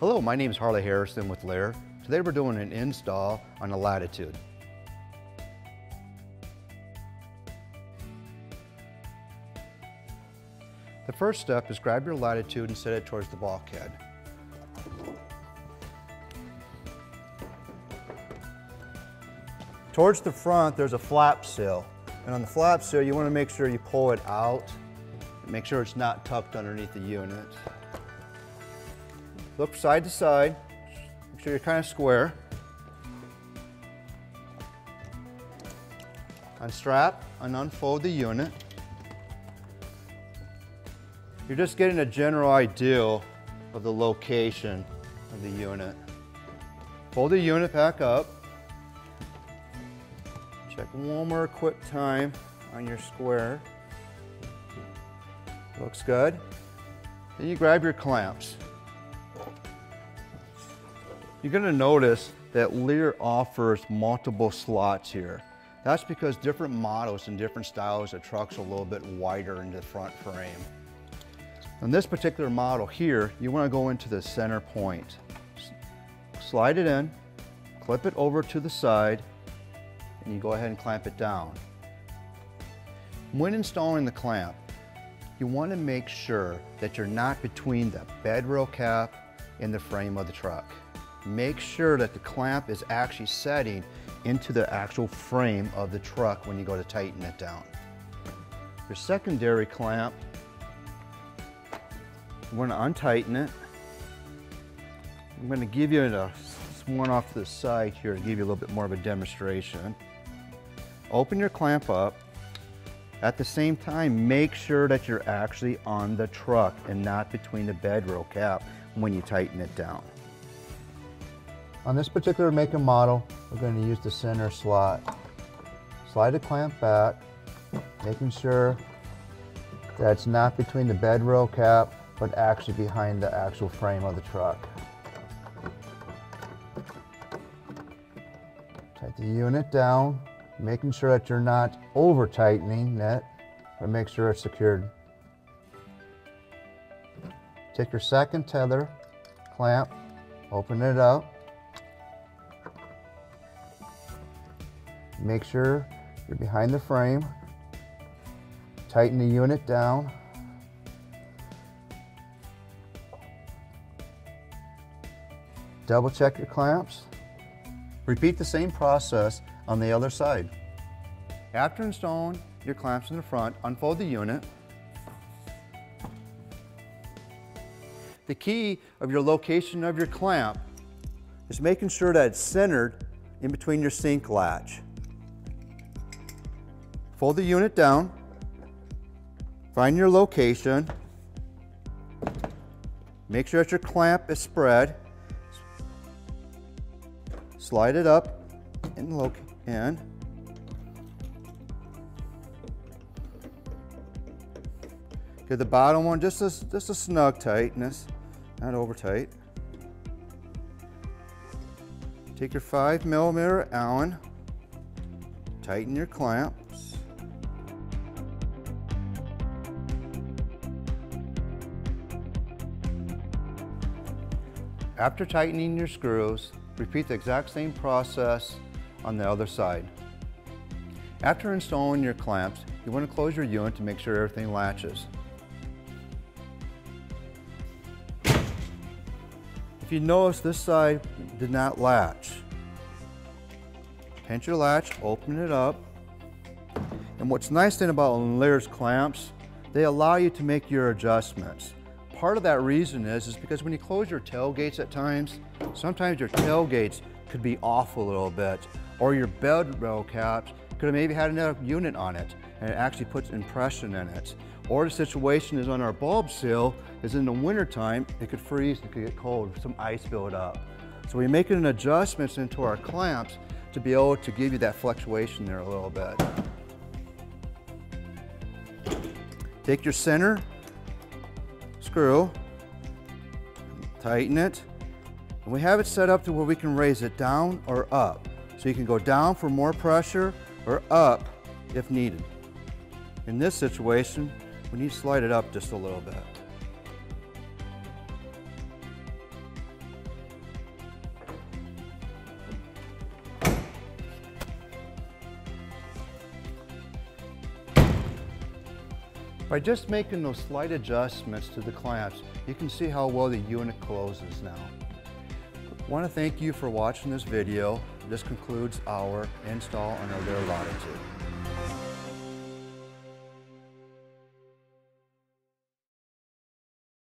Hello, my name is Harley Harrison with Leer. Today we're doing an install on a Latitude. The first step is grab your Latitude and set it towards the bulkhead. Towards the front, there's a flap sill. And on the flap sill, you want to make sure you pull it out. Make sure it's not tucked underneath the unit. Look side to side. Make sure you're kind of square. Unstrap and unfold the unit. You're just getting a general idea of the location of the unit. Fold the unit back up. Check one more quick time on your square. Looks good. Then you grab your clamps. You're gonna notice that Leer offers multiple slots here. That's because different models and different styles of trucks are a little bit wider in the front frame. On this particular model here, you wanna go into the center point. Slide it in, clip it over to the side, and you go ahead and clamp it down. When installing the clamp, you want to make sure that you're not between the bed rail cap and the frame of the truck. Make sure that the clamp is actually setting into the actual frame of the truck when you go to tighten it down. Your secondary clamp, you gonna untighten it. I'm going to give you a, one off to the side here to give you a little bit more of a demonstration. Open your clamp up at the same time, make sure that you're actually on the truck and not between the bed rail cap when you tighten it down. On this particular make and model, we're going to use the center slot. Slide the clamp back, making sure that it's not between the bed rail cap, but actually behind the actual frame of the truck. Tighten the unit down, making sure that you're not over tightening it, but make sure it's secured. Take your second tether, clamp, open it up. Make sure you're behind the frame. Tighten the unit down. Double check your clamps. Repeat the same process on the other side. After installing your clamps in the front, unfold the unit. The key of your location of your clamp is making sure that it's centered in between your sink latch. Fold the unit down, find your location, make sure that your clamp is spread, slide it up and look in. Get the bottom one just a, just a snug tightness, not over tight. Take your five millimeter Allen, tighten your clamps. After tightening your screws, repeat the exact same process on the other side. After installing your clamps, you want to close your unit to make sure everything latches. If you notice this side did not latch, pinch your latch, open it up, and what's nice thing about Leer's clamps, they allow you to make your adjustments. Part of that reason is, is because when you close your tailgates at times, sometimes your tailgates could be off a little bit or your bed rail caps could have maybe had another unit on it and it actually puts impression in it. Or the situation is on our bulb seal is in the wintertime, it could freeze, it could get cold, some ice build up. So we're making adjustments into our clamps to be able to give you that fluctuation there a little bit. Take your center screw, tighten it, and we have it set up to where we can raise it down or up. So you can go down for more pressure or up if needed. In this situation, we need to slide it up just a little bit. By just making those slight adjustments to the clamps, you can see how well the unit closes now. I want to thank you for watching this video. This concludes our install on our Latitude.